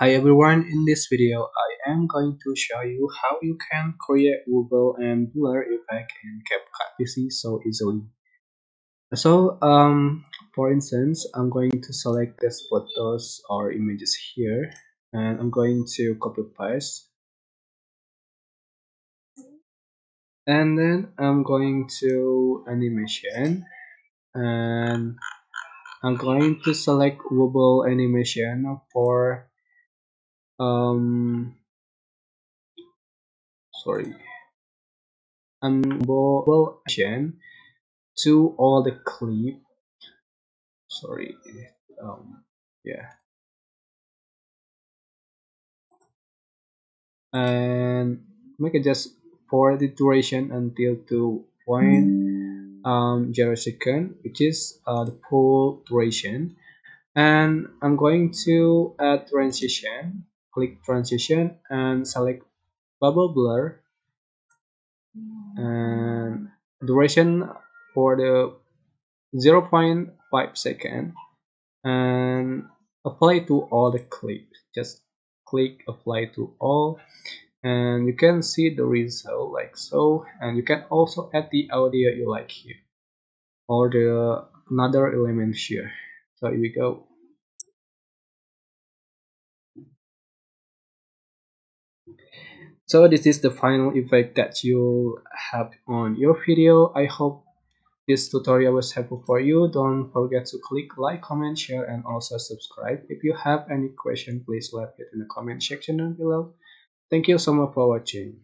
Hi everyone, in this video I am going to show you how you can create wobble and blur effect in CapCut PC so easily. So um, for instance, I'm going to select these photos or images here and I'm going to copy paste and then I'm going to animation and I'm going to select wobble animation for um sorry. Unbowable action to all the clip. Sorry. Um yeah. And make it just for the duration until 2.0 um, zero second which is uh, the full duration. And I'm going to add transition click transition and select bubble blur. And duration for the 0.5 second. And apply to all the clips. Just click apply to all. And you can see the result like so. And you can also add the audio you like here. Or the another element here. So here we go so this is the final effect that you have on your video. I hope this tutorial was helpful for you. Don't forget to click like comment share and also subscribe. If you have any question please leave it in the comment section down below. Thank you so much for watching